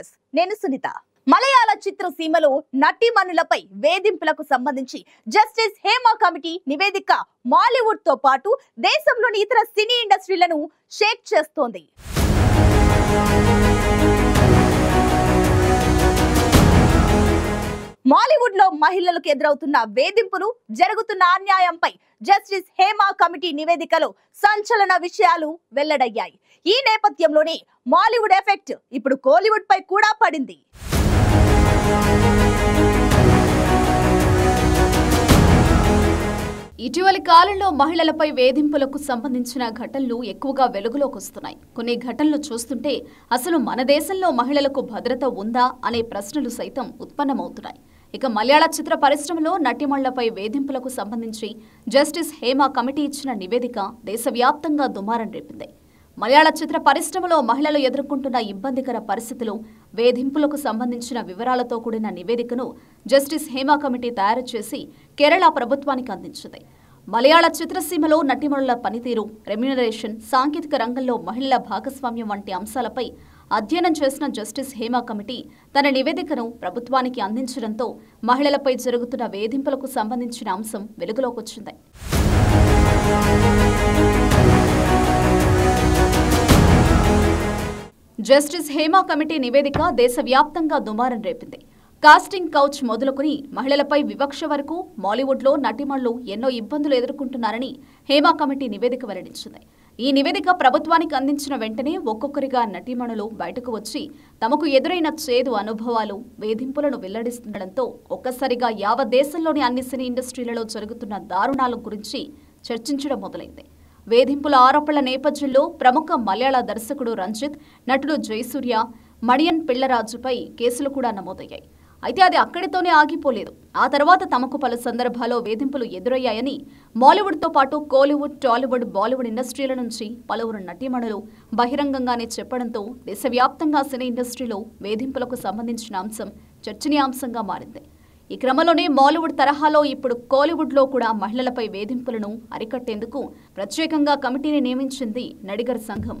Focus నేను సునీత. మలయాళ చిత్రసీమలో నటీమణులపై వేధింపులకు సంబంధించి జస్టిస్ హేమా కమిటీ నివేదిక మాలీవుడ్తో పాటు దేశంలోని ఇతర సినీ ఇండస్ట్రీలను షేక్ చేస్తోంది. మాలీవుడ్లో మహిళలకు ఎదురవుతున్న వేధింపులు జరుగుతున్న అన్యాయంపై జస్టిస్ హేమా కమిటీ నివేదికలో సంచలన విషయాలు వెల్లడయ్యాయి. ఈ నేపథ్యంలోనే మాలీవుడ్ ఎఫెక్ట్ ఇప్పుడు కోలీవుడ్ పై కూడా పడింది. ఇటీవలి కాలంలో మహిళలపై వేధింపులకు సంబంధించిన ఘటనలు ఎక్కువగా వెలుగులోకి వస్తున్నాయి. కొన్ని ఘటనలు చూస్తుంటే అసలు మన దేశంలో మహిళలకు భద్రత ఉందా అనే ప్రశ్నలు సైతం ఉత్పన్నమవుతున్నాయి. ఇక మలయాళ చిత్ర పరిశ్రమలో నటిమళ్ళపై వేధింపులకు సంబంధించి జస్టిస్ హేమా కమిటీ ఇచ్చిన నివేదిక దేశవ్యాప్తంగా దుమారం రేపింది. మలయాళ చిత్ర పరిశ్రమలో మహిళలు ఎదుర్కొంటున్న ఇబ్బందికర పరిస్థితులు వేధింపులకు సంబంధించిన వివరాలతో కూడిన నివేదికను జస్టిస్ హేమా కమిటీ తయారు చేసి కేరళ ప్రభుత్వానికి అందించింది. మలయాళ చిత్రసీమలో నటిమణుల పనితీరు రెమ్యునరేషన్ సాంకేతిక రంగంలో మహిళల భాగస్వామ్యం వంటి అంశాలపై అధ్యయనం చేసిన జస్టిస్ హేమా కమిటీ తన నివేదికను ప్రభుత్వానికి అందించడంతో మహిళలపై జరుగుతున్న వేధింపులకు సంబంధించిన అంశం వెలుగులోకొచ్చింది. జస్టిస్ హేమా కమిటీ నివేదిక దేశవ్యాప్తంగా దుమారం రేపింది. కాస్టింగ్ కౌచ్ మొదలుకుని మహిళలపై వివక్ష వరకు మాలీవుడ్లో నటిమణులు ఎన్నో ఇబ్బందులు ఎదుర్కొంటున్నారని హేమా కమిటీ నివేదిక వెల్లడించింది. ఈ నివేదిక ప్రభుత్వానికి అందించిన వెంటనే ఒక్కొక్కరిగా నటీమణులు బయటకు వచ్చి తమకు ఎదురైన చేదు అనుభవాలు వేధింపులను వెల్లడిస్తుండటంతో ఒక్కసారిగా యావత్ దేశంలోని అన్ని సినీ ఇండస్ట్రీలలో జరుగుతున్న దారుణాల గురించి చర్చించడం మొదలైంది. వేధింపుల ఆరోపణల నేపథ్యంలో ప్రముఖ మలయాళ దర్శకుడు రంజిత్ నటుడు జయసూర్య మడియన్ పిళ్ళరాజుపై కేసులు కూడా నమోదయ్యాయి. అయితే అది అక్కడితోనే ఆగిపోలేదు. ఆ తర్వాత తమకు పలు సందర్భాల్లో వేధింపులు ఎదురయ్యాయని మాలీవుడ్తో పాటు కోలీవుడ్ టాలీవుడ్ బాలీవుడ్ ఇండస్ట్రీల నుంచి పలువురు నటీమణులు బహిరంగంగానే చెప్పడంతో దేశవ్యాప్తంగా సినీ ఇండస్ట్రీలో వేధింపులకు సంబంధించిన అంశం చర్చనీయాంశంగా మారింది. ఈ క్రమంలోనే మాలీవుడ్ తరహాలో ఇప్పుడు కోలీవుడ్లో కూడా మహిళలపై వేధింపులను అరికట్టేందుకు ప్రత్యేకంగా కమిటీని నియమించింది నడిగర్ సంఘం.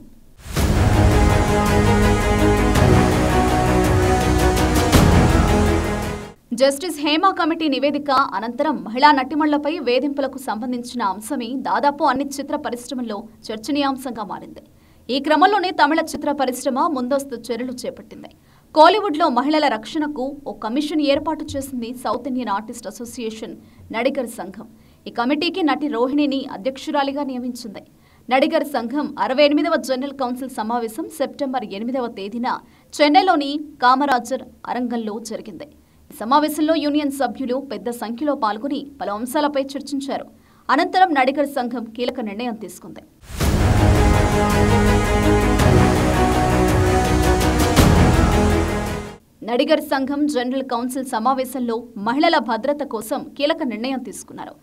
జస్టిస్ హేమా కమిటీ నివేదిక అనంతరం మహిళా నటిమళ్ళపై వేధింపులకు సంబంధించిన అంశమే దాదాపు అన్ని చిత్ర పరిశ్రమల్లో చర్చనీయాంశంగా మారింది. ఈ క్రమంలోనే తమిళ చిత్ర పరిశ్రమ ముందస్తు చర్యలు చేపట్టింది. కోలీవుడ్లో మహిళల రక్షణకు ఓ కమిషన్ ఏర్పాటు చేసింది south Indian artist association Nadigar Sangam. ఈ కమిటీకి నటి రోహిణిని అధ్యక్షురాలిగా నియమించింది. నడిగర్ సంఘం అరవై ఎనిమిదవ జనరల్ కౌన్సిల్ సమావేశం సెప్టెంబర్ ఎనిమిదవ తేదీన చెన్నైలోని కామరాజర్ అరంగంలో జరిగింది. సమావేశంలో యూనియన్ సభ్యులు పెద్ద సంఖ్యలో పాల్గొని పలు అంశాలపై చర్చించారు. అనంతరం నడిగర్ సంఘం కీలక నిర్ణయం తీసుకుంది. నడిగర్ సంఘం జనరల్ కౌన్సిల్ సమావేశంలో మహిళల భద్రత కోసం కీలక నిర్ణయం తీసుకున్నారు.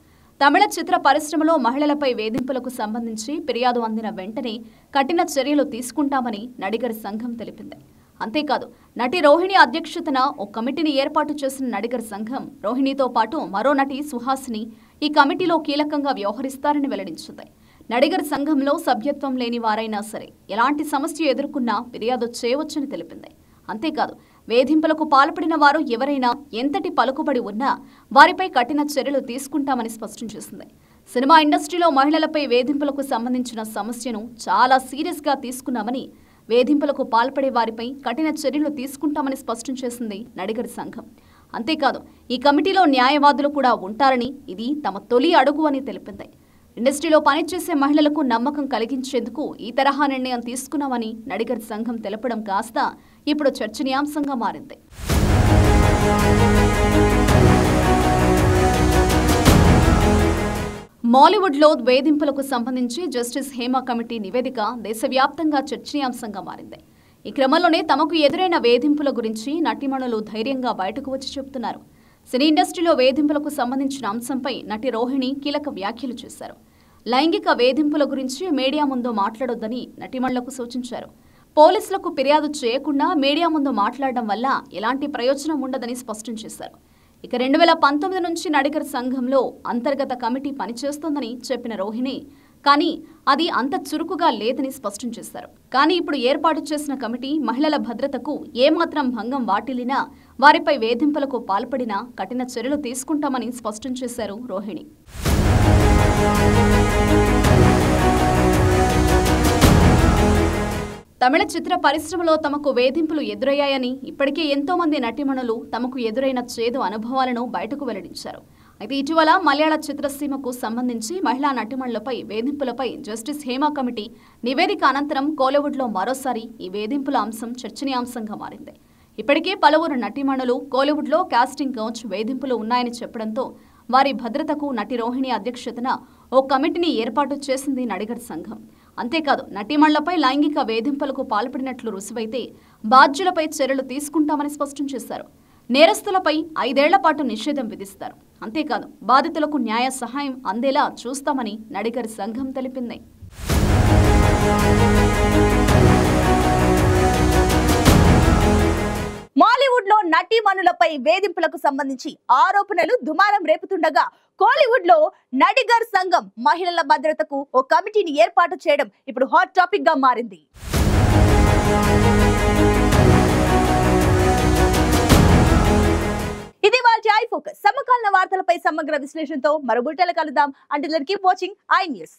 తమిళ చిత్ర పరిశ్రమలో మహిళలపై వేధింపులకు సంబంధించి ఫిర్యాదు అందిన వెంటనే కఠిన చర్యలు తీసుకుంటామని నడిగర్ సంఘం తెలిపింది. అంతేకాదు నటి రోహిణి అధ్యక్షతన ఓ కమిటీని ఏర్పాటు చేసిన నడిగర్ సంఘం రోహిణితో పాటు మరో నటి సుహాసిని ఈ కమిటీలో కీలకంగా వ్యవహరిస్తారని వెల్లడించింది. నడిగర్ సంఘంలో సభ్యత్వం లేని వారైనా సరే ఎలాంటి సమస్య ఎదుర్కొన్నా ఫిర్యాదు చేయవచ్చని తెలిపింది. అంతేకాదు వేధింపులకు పాల్పడిన వారు ఎవరైనా ఎంతటి పలుకుబడి ఉన్నా వారిపై కఠిన చర్యలు తీసుకుంటామని స్పష్టం చేసింది. సినిమా ఇండస్ట్రీలో మహిళలపై వేధింపులకు సంబంధించిన సమస్యను చాలా సీరియస్గా తీసుకున్నామని వేధింపులకు పాల్పడే వారిపై కఠిన చర్యలు తీసుకుంటామని స్పష్టం చేసింది నడిగర్ సంఘం. అంతేకాదు ఈ కమిటీలో న్యాయవాదులు కూడా ఉంటారని ఇది తమ తొలి అడుగు అని తెలిపింది. ఇండస్ట్రీలో పనిచేసే మహిళలకు నమ్మకం కలిగించేందుకు ఈ తరహా నిర్ణయం తీసుకున్నామని నడిగర్ సంఘం తెలపడం కాస్త ఇప్పుడు చర్చనీయాంశంగా మారింది. మాలీవుడ్లో వేధింపులకు సంబంధించి జస్టిస్ హేమా కమిటీ నివేదిక దేశవ్యాప్తంగా చర్చనీయాంశంగా మారింది. ఈ క్రమంలోనే తమకు ఎదురైన వేధింపుల గురించి నటిమణులు ధైర్యంగా బయటకు వచ్చి చెబుతున్నారు. సినీ ఇండస్ట్రీలో వేధింపులకు సంబంధించిన అంశంపై నటి రోహిణి కీలక వ్యాఖ్యలు చేశారు. లైంగిక వేధింపుల గురించి మీడియా ముందు మాట్లాడొద్దని నటిమణులకు సూచించారు. పోలీసులకు ఫిర్యాదు చేయకుండా మీడియా ముందు మాట్లాడడం వల్ల ఎలాంటి ప్రయోజనం ఉండదని స్పష్టం చేశారు. ఇక రెండు వేల పంతొమ్మిది నుంచి నడికర్ సంఘంలో అంతర్గత కమిటీ పనిచేస్తోందని చెప్పిన రోహిణి కానీ అది అంత చురుకుగా లేదని స్పష్టం చేశారు. కానీ ఇప్పుడు ఏర్పాటు చేసిన కమిటీ మహిళల భద్రతకు ఏమాత్రం భంగం వాటిల్లినా వారిపై వేధింపులకు పాల్పడినా కఠిన చర్యలు తీసుకుంటామని స్పష్టం చేశారు రోహిణి. తమిళ చిత్ర పరిశ్రమలో తమకు వేధింపులు ఎదురయ్యాయని ఇప్పటికే ఎంతో మంది నటిమణులు తమకు ఎదురైన చేదు అనుభవాలను బయటకు వెల్లడించారు. అయితే ఇటీవల మలయాళ చిత్రసీమకు సంబంధించి మహిళా నటిమణులపై వేధింపులపై జస్టిస్ హేమా కమిటీ నివేదిక అనంతరం కోలీవుడ్లో మరోసారి ఈ వేధింపుల అంశం చర్చనీయాంశంగా మారింది. ఇప్పటికే పలువురు నటిమణులు కోలీవుడ్లో కాస్టింగ్ కౌచ్ వేధింపులు ఉన్నాయని చెప్పడంతో వారి భద్రతకు నటి రోహిణి అధ్యక్షతన ఓ కమిటీని ఏర్పాటు చేసింది నడిగర్ సంఘం. అంతేకాదు నటీమణులపై లైంగిక వేధింపులకు పాల్పడినట్లు రుసువైతే బాధ్యులపై చర్యలు తీసుకుంటామని స్పష్టం చేశారు. నేరస్తులపై ఐదేళ్ళ పాటు నిషేధం విధిస్తారు. అంతేకాదు బాధితులకు న్యాయ సహాయం అందేలా చూస్తామని నడిగరి సంఘం తెలిపింది. నటీమణులపై వేధింపులకు సంబంధించి ఆరోపణలు దుమారం రేపుతుండగా కోలీవుడ్లో నడిగర్ సంఘం మహిళల భద్రతకు ఓ కమిటీని ఏర్పాటు చేయడం ఇప్పుడు హాట్ టాపిక్గా మారింది. ఇది వాళ్ళ ఐ ఫోకస్. సమకాలీన వార్తలపై సమగ్ర విశ్లేషణతో మరో బుల్టెల కలుద్దాం. అంటే కీప్ వాచింగ్ ఐ న్యూస్.